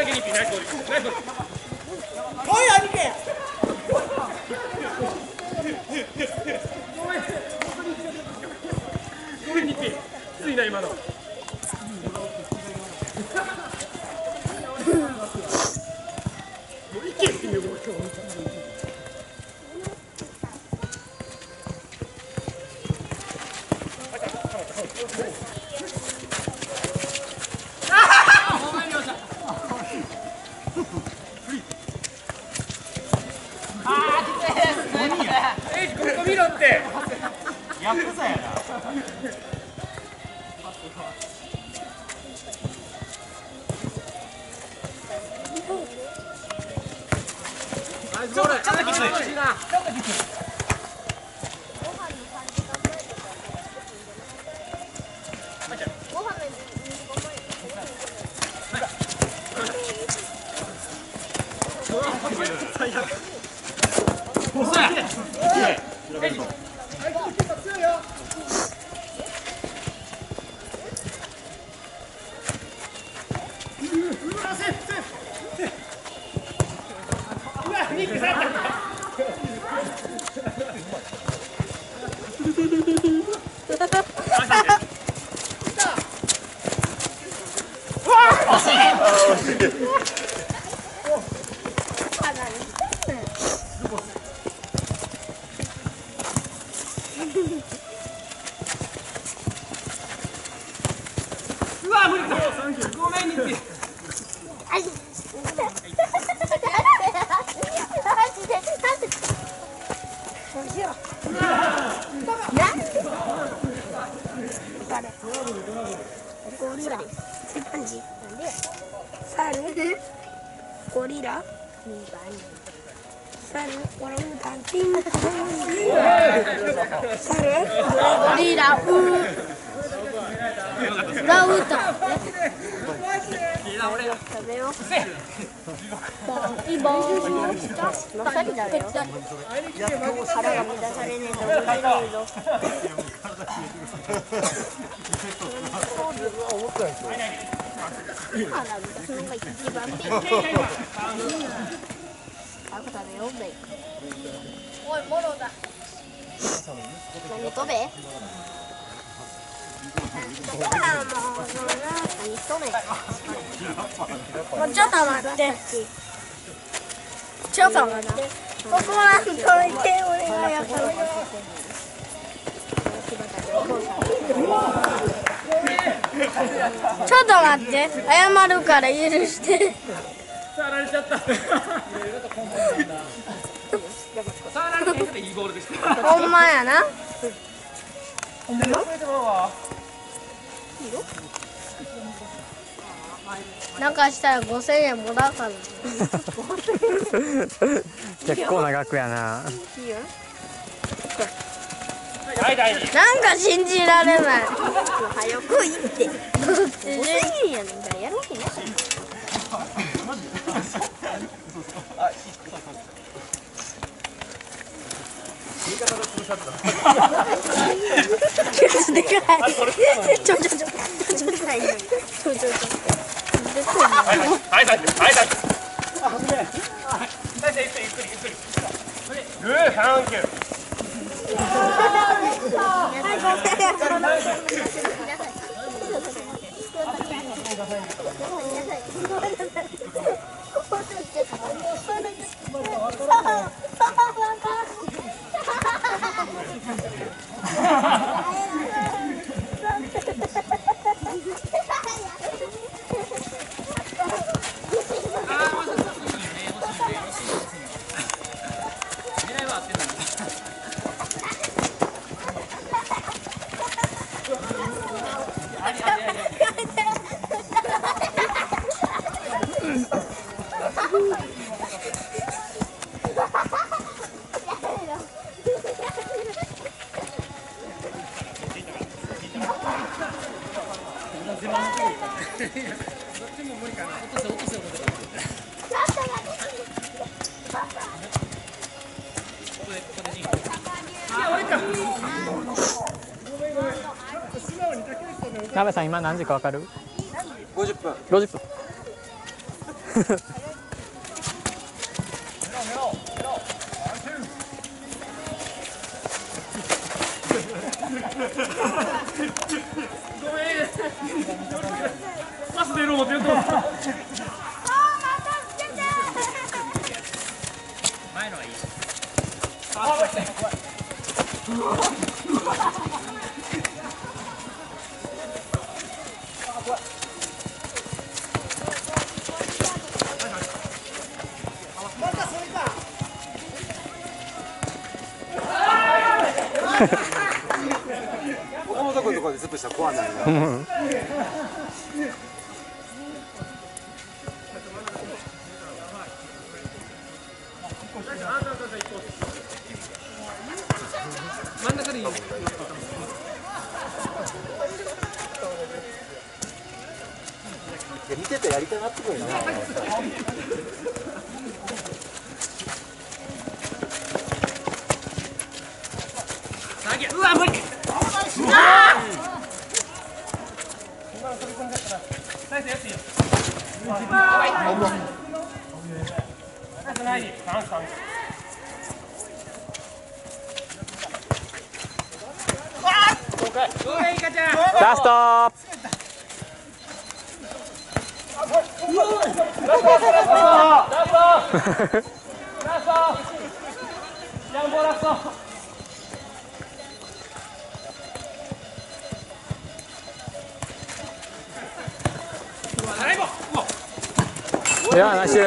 はいさんにピナイスボールナイスボールおい兄貴。ごめんニッピーついな今のもういけっていうもう今日エイジここ見ろって。ヤクザやな。ちょっとちょっときつい。ちょっときつい。ご飯の水ごまうわ無理だごめんニッピーマジでなんでどうしようなんで誰ゴリラ。チンパンジーなんで猿ゴリラ。猿猿ゴリラ。ウーラ。ウータ食べまさにだよ。腹が満たされねえと思うけど。腹満たすのが一番ピン。あ、食べようべ。おい、モロだ。何飛べ？もう、ちょっと待って。ちょっと待って。ここはどいて、俺がやったの。ちょっと待って。謝るから許して。触られちゃった触られいいボールでしたほんまやな。なんかしたら5000円もらうから。結構な額やななんか信じられない。早く行って。5000円やねん からやるわけない。ちょ。ちょちょちょ。ちょちょちょ。はいはいはいはいはいはいはい大丈夫ゆっくりゆっくりゆっくりグーサンキュー鍋さん今何時かわかる？50分。50分パス出る思ってると前のはいいまたそれか岡本君とかでずっとしたら怖ないな。見ててやりたいなってくるな投げうわ無理ナイスやついラストライボうわいやナイス